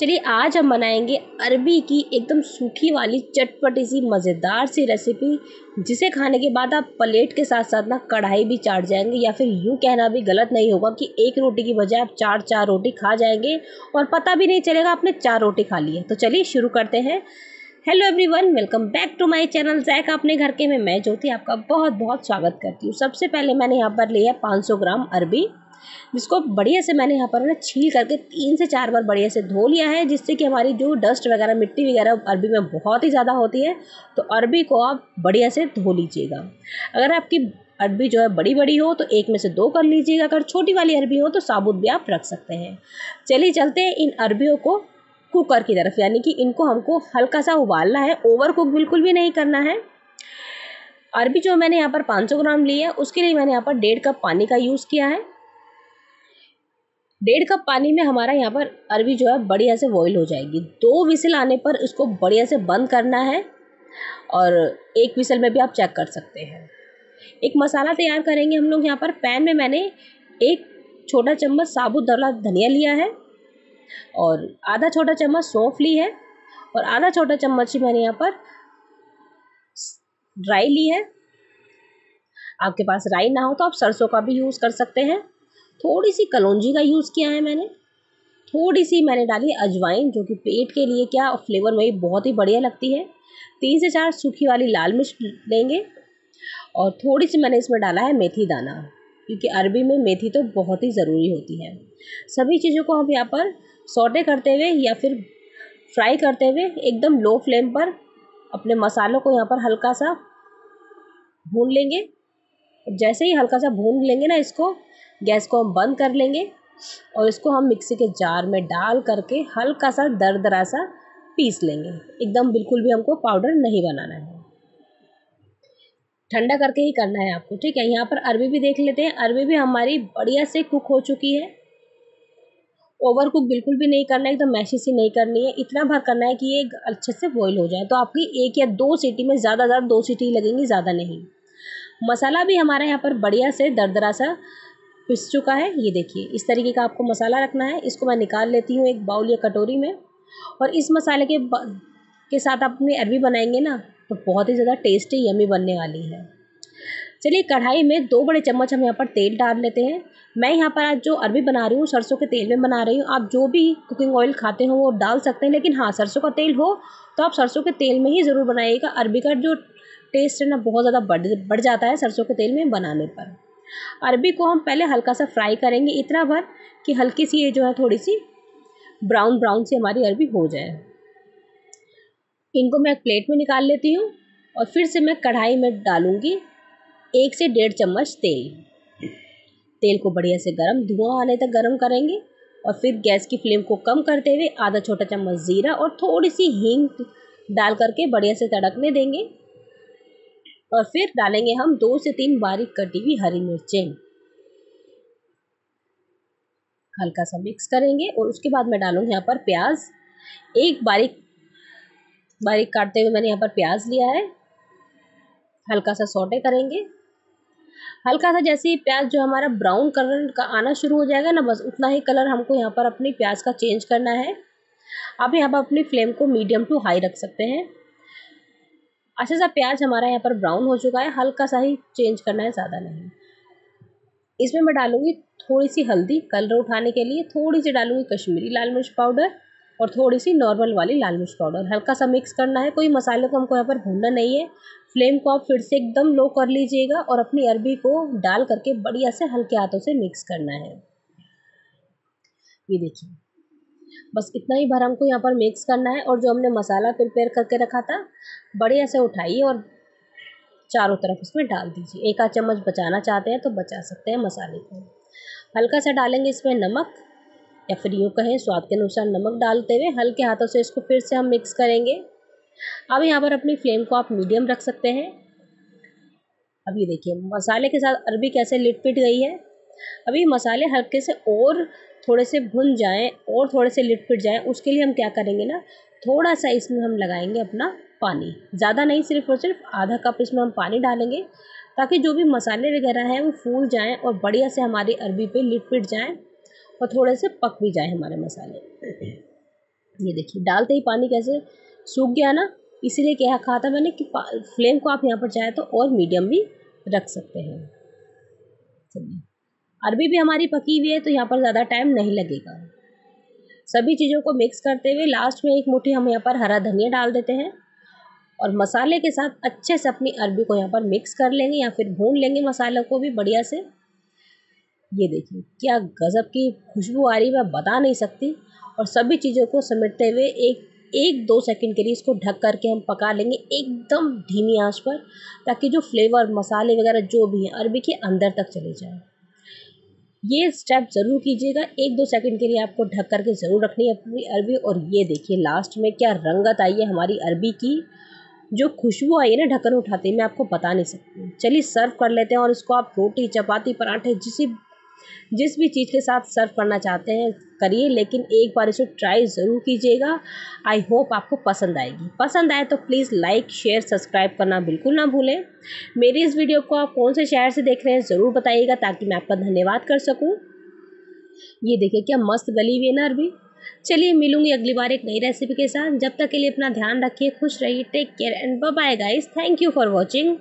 चलिए आज हम बनाएँगे अरबी की एकदम सूखी वाली चटपटी सी मज़ेदार सी रेसिपी जिसे खाने के बाद आप प्लेट के साथ साथ ना कढ़ाई भी चाट जाएँगे या फिर यूँ कहना भी गलत नहीं होगा कि एक रोटी की बजाय आप चार चार रोटी खा जाएँगे और पता भी नहीं चलेगा आपने चार रोटी खा ली है। तो चलिए शुरू करते हैं। Hello everyone welcome back to my channel Jack अपने घर के में मैं ज्योति, आपका बहुत बहुत स्वागत करती हूँ। सबसे पहले मैंने यहाँ पर लिया पाँच सौ ग्राम अरबी। जिसको बढ़िया से मैंने यहाँ पर ना छील करके तीन से चार बार बढ़िया से धो लिया है, जिससे कि हमारी जो डस्ट वगैरह, मिट्टी वगैरह अरबी में बहुत ही ज़्यादा होती है तो अरबी को आप बढ़िया से धो लीजिएगा। अगर आपकी अरबी जो है बड़ी बड़ी हो तो एक में से दो कर लीजिएगा। अगर छोटी वाली अरबी हो तो साबुत भी आप रख सकते हैं। चलिए चलते हैं इन अरबियों को कुकर की तरफ़, यानी कि इनको हमको हल्का सा उबालना है। ओवर कुक बिल्कुल भी नहीं करना है। अरबी जो मैंने यहाँ पर 500 ग्राम ली है, उसके लिए मैंने यहाँ पर डेढ़ कप पानी का यूज़ किया है। डेढ़ कप पानी में हमारा यहाँ पर अरबी जो है बढ़िया से बॉईल हो जाएगी। दो विसल आने पर इसको बढ़िया से बंद करना है और एक विसल में भी आप चेक कर सकते हैं। एक मसाला तैयार करेंगे हम लोग यहाँ पर। पैन में मैंने एक छोटा चम्मच साबुत दला धनिया लिया है और आधा छोटा चम्मच सौंफ ली है और आधा छोटा चम्मच ही मैंने यहाँ पर राई ली है। आपके पास राई ना हो तो आप सरसों का भी यूज़ कर सकते हैं। थोड़ी सी कलौजी का यूज़ किया है मैंने। थोड़ी सी मैंने डाली अजवाइन, जो कि पेट के लिए क्या फ्लेवर में बहुत ही बढ़िया लगती है। तीन से चार सूखी वाली लाल मिर्च लेंगे और थोड़ी सी मैंने इसमें डाला है मेथी दाना, क्योंकि अरबी में मेथी तो बहुत ही ज़रूरी होती है। सभी चीज़ों को हम यहाँ पर सोटे करते हुए या फिर फ्राई करते हुए एकदम लो फ्लेम पर अपने मसालों को यहाँ पर हल्का सा भून लेंगे। जैसे ही हल्का सा भून लेंगे ना इसको, गैस को हम बंद कर लेंगे और इसको हम मिक्सी के जार में डाल करके हल्का सा दरदरा सा पीस लेंगे। एकदम बिल्कुल भी हमको पाउडर नहीं बनाना है। ठंडा करके ही करना है आपको, ठीक है? यहाँ पर अरबी भी देख लेते हैं। अरबी भी हमारी बढ़िया से कुक हो चुकी है। ओवर कुक बिल्कुल भी नहीं करना है, एकदम तो मैशी सी नहीं करनी है। इतना भर करना है कि ये अच्छे से बॉईल हो जाए। तो आपकी एक या दो सीटी में ज़्यादा ज़्यादा दो सीटी लगेंगी, ज़्यादा नहीं। मसाला भी हमारा यहाँ पर बढ़िया से दरदरा सा पिस चुका है। ये देखिए, इस तरीके का आपको मसाला रखना है। इसको मैं निकाल लेती हूँ एक बाउल या कटोरी में। और इस मसाले के के साथ आप अपनी अरबी बनाएँगे ना तो बहुत ही ज़्यादा टेस्टी यमी बनने वाली है। चलिए, कढ़ाई में दो बड़े चम्मच हम यहाँ पर तेल डाल लेते हैं। मैं यहाँ पर आज जो अरबी बना रही हूँ, सरसों के तेल में बना रही हूँ। आप जो भी कुकिंग ऑयल खाते हो, वो डाल सकते हैं। लेकिन हाँ सरसों का तेल हो तो आप सरसों के तेल में ही ज़रूर बनाइएगा। अरबी का जो टेस्ट है ना बहुत ज़्यादा बढ़ बढ़ जाता है सरसों के तेल में बनाने पर। अरबी को हम पहले हल्का सा फ्राई करेंगे इतना भर कि हल्की सी ये जो है थोड़ी सी ब्राउन ब्राउन सी हमारी अरबी हो जाए। इनको मैं एक प्लेट में निकाल लेती हूँ और फिर से मैं कढ़ाई में डालूँगी एक से डेढ़ चम्मच तेल। तेल को बढ़िया से गर्म, धुआँ आने तक गर्म करेंगे और फिर गैस की फ्लेम को कम करते हुए आधा छोटा चम्मच ज़ीरा और थोड़ी सी हींग डाल करके बढ़िया से तड़कने देंगे। और फिर डालेंगे हम दो से तीन बारीक कटी हुई हरी मिर्चें। हल्का सा मिक्स करेंगे और उसके बाद मैं डालूँगी यहाँ पर प्याज। एक बारीक बारीक काटते हुए मैंने यहाँ पर प्याज लिया है। हल्का सा सोटे करेंगे। हल्का सा जैसे ही प्याज जो हमारा ब्राउन कलर का आना शुरू हो जाएगा ना, बस उतना ही कलर हमको यहाँ पर अपनी प्याज का चेंज करना है। आप यहाँ पर अपनी फ्लेम को मीडियम टू हाई रख सकते हैं। अच्छा सा प्याज हमारा यहाँ पर ब्राउन हो चुका है, हल्का सा ही चेंज करना है, ज़्यादा नहीं। इसमें मैं डालूँगी थोड़ी सी हल्दी कलर उठाने के लिए थोड़ी सी डालूँगी कश्मीरी लाल मिर्च पाउडर और थोड़ी सी नॉर्मल वाली लाल मिर्च पाउडर हल्का सा मिक्स करना है, कोई मसाले को हमको यहाँ पर भूनना नहीं है। फ्लेम को आप फिर से एकदम लो कर लीजिएगा और अपनी अरबी को डाल करके बढ़िया से हल्के हाथों से मिक्स करना है। ये देखिए। बस इतना ही भर हमको यहाँ पर मिक्स करना है और जो हमने मसाला प्रिपेयर करके रखा था, बढ़िया से उठाइए और चारों तरफ़ इसमें डाल दीजिए। एक आध चम्मच बचाना चाहते हैं तो बचा सकते हैं मसाले को। हल्का सा डालेंगे इसमें नमक, या फिर यूँ कहें, स्वाद के अनुसार नमक डालते हुए हल्के हाथों से इसको फिर से हम मिक्स करेंगे। अब यहाँ पर अपनी फ्लेम को आप मीडियम रख सकते हैं। अब ये देखिए, मसाले के साथ अरबी कैसे लिट पिट गई है। अभी मसाले हल्के से और थोड़े से भुन जाएँ और थोड़े से लिट पिट जाएँ, उसके लिए हम क्या करेंगे ना, थोड़ा सा इसमें हम लगाएँगे अपना पानी। ज़्यादा नहीं, सिर्फ़ और सिर्फ़ आधा कप इसमें हम पानी डालेंगे, ताकि जो भी मसाले वगैरह हैं वो फूल जाएँ और बढ़िया से हमारी अरबी पे लिट पिट जाएँ और थोड़े से पक भी जाए हमारे मसाले। ये देखिए, डालते ही पानी कैसे सूख गया ना, इसीलिए क्या कहा था मैंने कि फ्लेम को आप यहाँ पर चाहें तो और मीडियम भी रख सकते हैं। चलिए। अरबी भी हमारी पकी हुई है तो यहाँ पर ज़्यादा टाइम नहीं लगेगा। सभी चीज़ों को मिक्स करते हुए लास्ट में एक मुट्ठी हम यहाँ पर हरा धनिया डाल देते हैं और मसाले के साथ अच्छे से अपनी अरबी को यहाँ पर मिक्स कर लेंगे या फिर भून लेंगे मसालों को भी बढ़िया से। ये देखिए, क्या गज़ब की खुशबू आ रही मैं बता नहीं सकती। और सभी चीज़ों को समेटते हुए एक एक दो सेकंड के लिए इसको ढक करके हम पका लेंगे एकदम धीमी आँच पर, ताकि जो फ्लेवर मसाले वगैरह जो भी हैं, अरबी के अंदर तक चले जाए। ये स्टेप ज़रूर कीजिएगा। एक दो सेकंड के लिए आपको ढक करके ज़रूर रखनी है अपनी अरबी। और ये देखिए लास्ट में क्या रंगत आई है हमारी अरबी की। जो खुशबू आई है ना ढक्कन उठाते मैं आपको बता नहीं सकती। चलिए सर्व कर लेते हैं और इसको आप रोटी, चपाती, पराठे, जिस जिस भी चीज़ के साथ सर्व करना चाहते हैं, करिए, लेकिन एक बार इसे ट्राई ज़रूर कीजिएगा। आई होप आपको पसंद आएगी। पसंद आए तो प्लीज़ लाइक शेयर सब्सक्राइब करना बिल्कुल ना भूलें। मेरी इस वीडियो को आप कौन से शहर से देख रहे हैं, ज़रूर बताइएगा ताकि मैं आपका धन्यवाद कर सकूँ। ये देखिए क्या मस्त गली हुई है ना अरबी। चलिए, मिलूँगी अगली बार एक नई रेसिपी के साथ। जब तक के लिए अपना ध्यान रखिए, खुश रहिए take care and bye guys thank you for watching